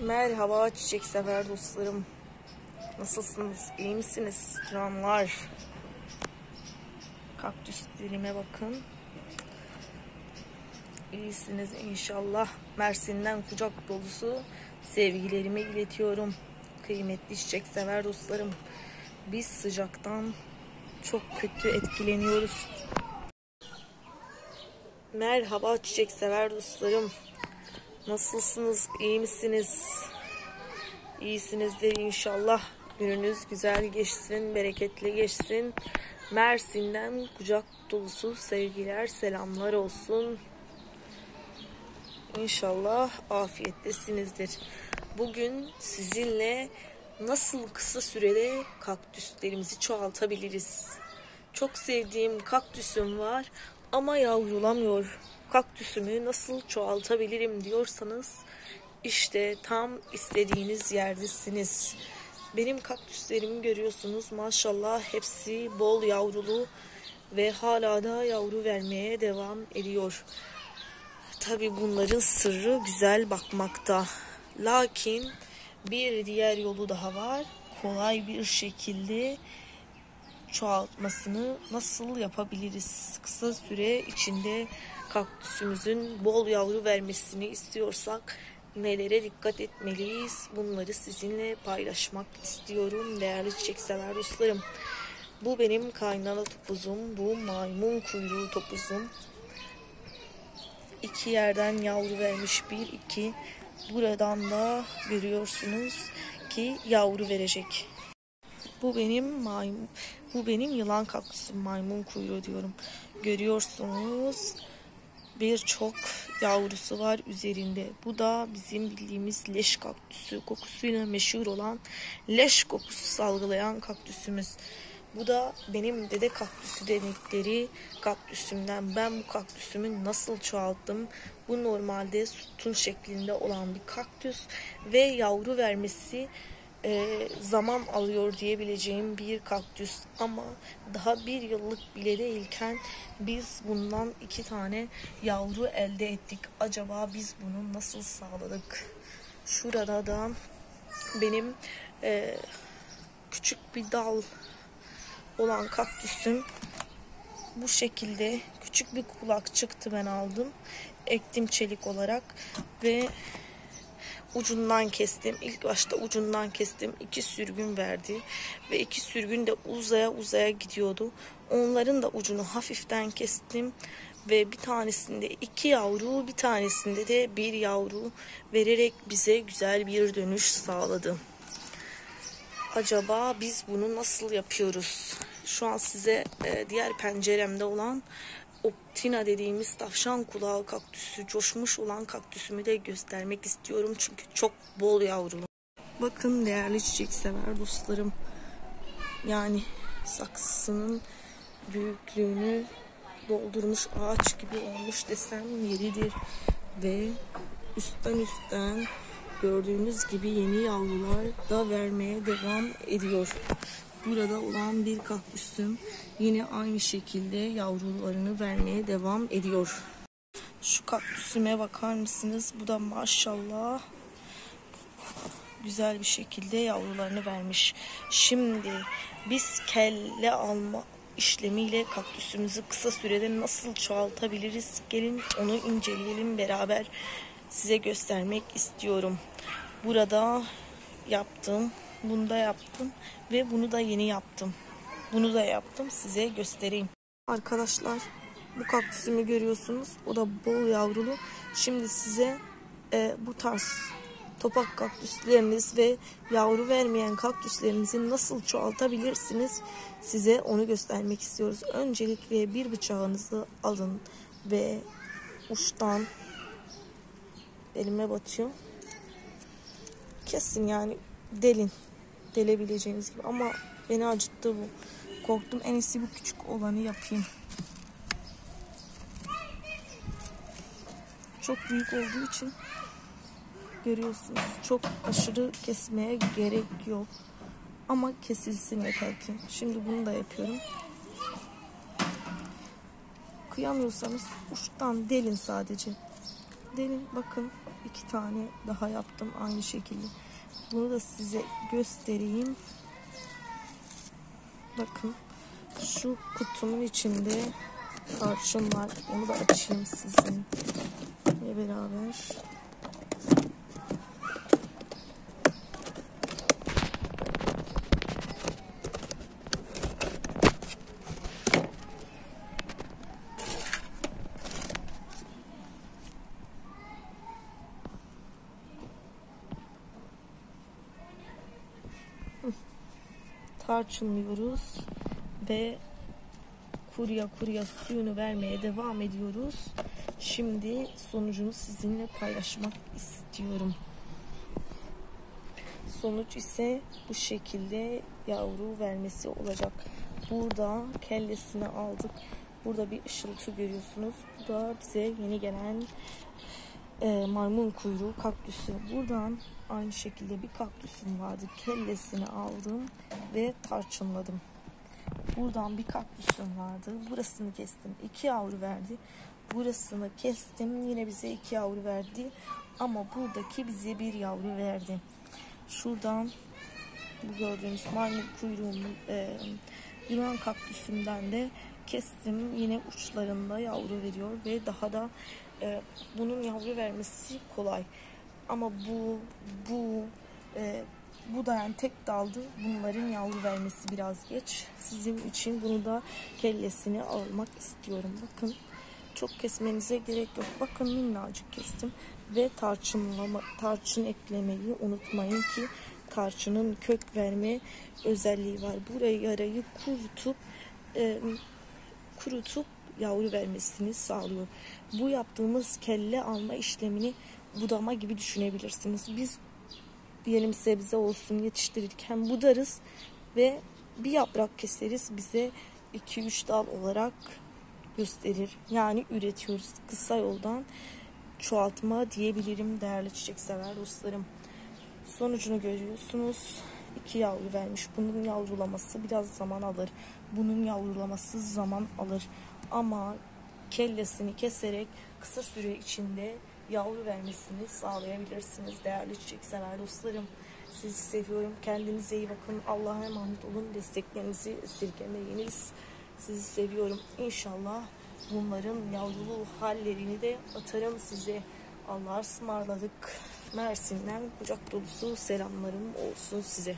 Merhaba çiçek sever dostlarım. Nasılsınız? İyi misiniz? Canlar. Kaktüslerime bakın. İyisiniz inşallah. Mersin'den kucak dolusu sevgilerimi iletiyorum. Kıymetli çiçek sever dostlarım. Biz sıcaktan çok kötü etkileniyoruz. Merhaba çiçek sever dostlarım. Nasılsınız? İyi misiniz? İyisinizdir inşallah. Gününüz güzel geçsin, bereketli geçsin. Mersin'den kucak dolusu sevgiler, selamlar olsun. İnşallah afiyettesinizdir. Bugün sizinle nasıl kısa sürede kaktüslerimizi çoğaltabiliriz? Çok sevdiğim kaktüsüm var ama yavrulamıyor. Kaktüsümü nasıl çoğaltabilirim diyorsanız işte tam istediğiniz yerdesiniz. Benim kaktüslerimi görüyorsunuz maşallah hepsi bol yavrulu ve hala da yavru vermeye devam ediyor. Tabi bunların sırrı güzel bakmakta. Lakin bir diğer yolu daha var. Kolay bir şekilde çoğaltmasını nasıl yapabiliriz? Kısa süre içinde kaktüsümüzün bol yavru vermesini istiyorsak nelere dikkat etmeliyiz? Bunları sizinle paylaşmak istiyorum değerli çiçeksever dostlarım. Bu benim kaynana topuzum, bu maymun kuyruğu topuzum. İki yerden yavru vermiş bir, iki. Buradan da görüyorsunuz ki yavru verecek. Bu benim maymun, bu benim yılan kaktüsüm maymun kuyruğu diyorum. Görüyorsunuz birçok yavrusu var üzerinde. Bu da bizim bildiğimiz leş kaktüsü kokusuyla meşhur olan leş kokusu salgılayan kaktüsümüz. Bu da benim dede kaktüsü dedikleri kaktüsümden. Ben bu kaktüsümü nasıl çoğalttım? Bu normalde sütun şeklinde olan bir kaktüs ve yavru vermesi e, zaman alıyor diyebileceğim bir kaktüs ama daha bir yıllık bile değilken biz bundan iki tane yavru elde ettik. Acaba biz bunu nasıl sağladık? Şurada da benim e, küçük bir dal olan kaktüsüm bu şekilde küçük bir kulak çıktı ben aldım. Ektim çelik olarak ve ucundan kestim. İlk başta ucundan kestim. İki sürgün verdi. Ve iki sürgün de uzaya uzaya gidiyordu. Onların da ucunu hafiften kestim. Ve bir tanesinde iki yavru bir tanesinde de bir yavru vererek bize güzel bir dönüş sağladı. Acaba biz bunu nasıl yapıyoruz? Şu an size e, diğer penceremde olan Optina dediğimiz tavşan kulağı kaktüsü, coşmuş olan kaktüsümü de göstermek istiyorum. Çünkü çok bol yavrulu. Bakın değerli çiçek sever dostlarım. Yani saksısının büyüklüğünü doldurmuş ağaç gibi olmuş desem yeridir. Ve üstten üstten gördüğünüz gibi yeni yavrular da vermeye devam ediyor. Burada olan bir kaktüsüm yine aynı şekilde yavrularını vermeye devam ediyor. Şu kaktüsüme bakar mısınız? Bu da maşallah güzel bir şekilde yavrularını vermiş. Şimdi biz kelle alma işlemiyle kaktüsümüzü kısa sürede nasıl çoğaltabiliriz? Gelin onu inceleyelim beraber. Size göstermek istiyorum. Burada yaptım bunu da yaptım ve bunu da yeni yaptım. Bunu da yaptım size göstereyim. Arkadaşlar bu kaktüsümü görüyorsunuz. O da bol yavrulu. Şimdi size e, bu tarz topak kaktüsleriniz ve yavru vermeyen kaktüslerinizi nasıl çoğaltabilirsiniz size onu göstermek istiyoruz. Öncelikle bir bıçağınızı alın ve uçtan elime batıyor. Kesin yani delin delebileceğiniz gibi ama beni acıttı bu. Korktum en iyisi bu küçük olanı yapayım. Çok büyük olduğu için görüyorsunuz. Çok aşırı kesmeye gerek yok. Ama kesilsin yeter ki. Şimdi bunu da yapıyorum. Kıyamıyorsanız uçtan delin sadece. Delin bakın iki tane daha yaptım aynı şekilde. Bunu da size göstereyim. Bakın şu kutumun içinde tarçın var. Onu da açayım sizinle beraber. Tarçınlıyoruz ve kurya kurya suyunu vermeye devam ediyoruz. Şimdi sonucunu sizinle paylaşmak istiyorum. Sonuç ise bu şekilde yavru vermesi olacak. Burada kellesini aldık. Burada bir ışıltı görüyorsunuz. Bu da bize yeni gelen e, maymun kuyruğu kaktüsü. Buradan aynı şekilde bir kaktüsüm vardı. Kellesini aldım ve tarçınladım. Buradan bir kaktüsüm vardı. Burasını kestim. iki yavru verdi. Burasını kestim. Yine bize iki yavru verdi. Ama buradaki bize bir yavru verdi. Şuradan bu gördüğünüz maymun kuyruğumun e, Yunan kaktüsümden de kestim. Yine uçlarında yavru veriyor ve daha da e, bunun yavru vermesi kolay. Ama bu bu e, bu da yani tek daldı. Bunların yavru vermesi biraz geç. Sizin için bunu da kellesini almak istiyorum. Bakın çok kesmenize gerek yok. Bakın minnacık kestim ve tarçınlama tarçın eklemeyi unutmayın ki tarçının kök verme özelliği var. Burayı yarayı kurutup e, kurutup yavru vermesini sağlıyor. Bu yaptığımız kelle alma işlemini budama gibi düşünebilirsiniz. Biz diyelim sebze olsun yetiştirirken budarız ve bir yaprak keseriz bize 2-3 dal olarak gösterir. Yani üretiyoruz. Kısa yoldan çoğaltma diyebilirim değerli çiçek sever dostlarım. Sonucunu görüyorsunuz. İki yavru vermiş. Bunun yavrulaması biraz zaman alır. Bunun yavrulaması zaman alır. Ama kellesini keserek kısa süre içinde yavru vermesini sağlayabilirsiniz değerli çiçek sever dostlarım. Sizi seviyorum. Kendinize iyi bakın. Allah'a emanet olun. Desteklerinizi esirgemeyiniz. Sizi seviyorum. İnşallah bunların yavrulu hallerini de atarım size. Allah'a ısmarladık. Mersin'den kucak dolusu selamlarım olsun size.